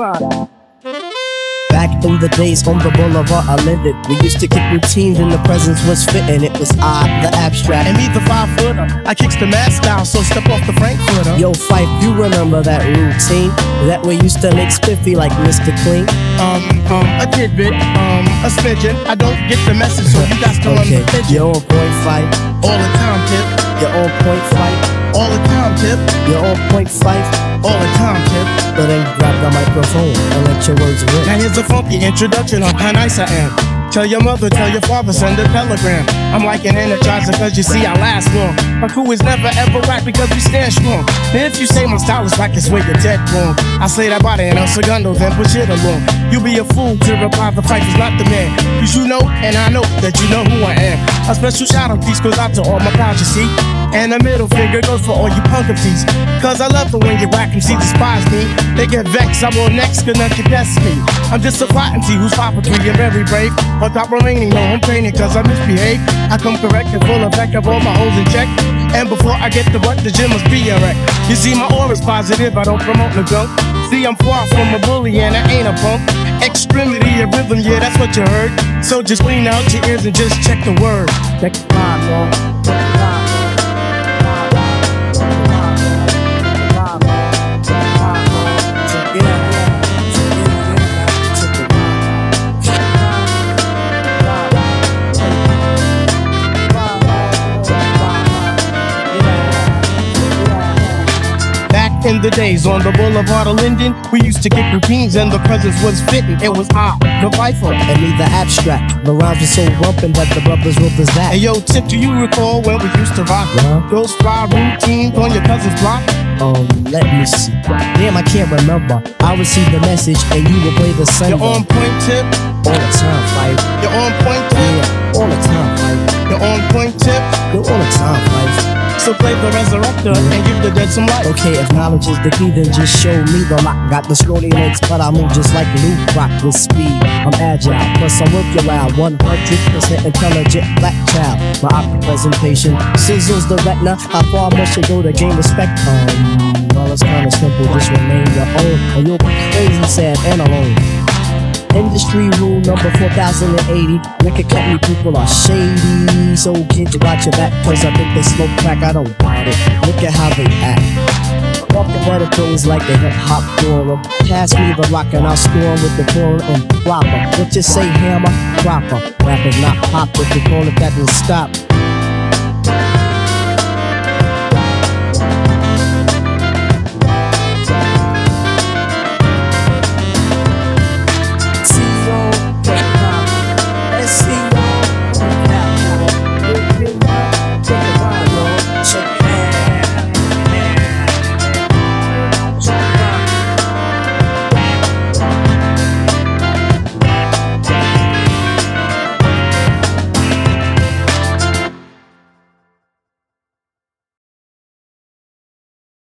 Back in the days on the boulevard, I lived it. We used to kick routines and the presence was fitting. It was I, the abstract. And me, the five footer. I kicks the mask down, so step off the Frankfurter. Yo, Phife, you remember that routine? That we used to make spiffy like Mr. Clean? Um, um, a tidbit, um, a smidgen. I don't get the message, so you got to okay. run the pigeon. You're on point Phife. All the time, tip. You're on point Phife. All the time, tip. You're on point Phife. All the time, tip. But then grab the microphone and let your words rip. Now here's a funky introduction of how nice I am. Tell your mother, tell your father, send a telegram. I'm like an energizer cause you see I last long. My crew is never ever whack because we stand strong. Now if you say my style is like it's where you're dead wrong. I say that body in El Segundo, then push it along. You be a fool to reply the Phife is not the man. Cause you know, and I know that you know who I am. A special shout out piece goes out to all my pals, you see. And a middle finger goes for all you punk MCs. Cause I love the way you whack MCs despise me. They get vexed, I'm on next, cause nothing test me. I'm just a flat MC who's for three and very brave. But that remaining, no, I'm training cause I misbehave. I come correct and full effect of all my holes in check. And before I get to work, the gym must be a wreck. You see, my aura's positive, I don't promote no junk. See, I'm far from a bully and I ain't a punk. Extremity of rhythm, yeah, that's what you heard. So just clean out your ears and just check the word. Check the in the days on the boulevard of Linden, we used to kick routines and the presence was fitting. It was I, the Phifer. And me the abstract. The rhymes were so rumpin' that the brothers wrote this Hey that. yo, Tip, do you recall when we used to rock Yeah. those fly routines on your cousin's block? Um, let me see. Damn, I can't remember. I received the message and you would play the same You're on point, Tip. all the time, Phife. You're on point, Tip. Yeah, all the time, Phife. You're on point, Tip. Yo, all the time, Phife. Play the resurrector and give the dead some life. Okay, if knowledge is the key, then just show me the lock. Got the scrawny legs, but I move just like Lou Brock with speed. I'm agile, plus I work you out. 100% intelligent black child. My opera presentation sizzles the retina. How far must you go to gain respect? Um, well, it's kinda simple, just remain your own. Or you'll be crazy, sad, and alone. Industry rule number 4080. Record company people are shady. So kids, watch your back, cause I think they smoke crack. I don't want it. Look at how they act. Walking better things like the hip hop forum. Pass me the rock and I'll score with the foreign and proper. What you say, hammer? Proper. Rappers not pop if you call it that, then stop.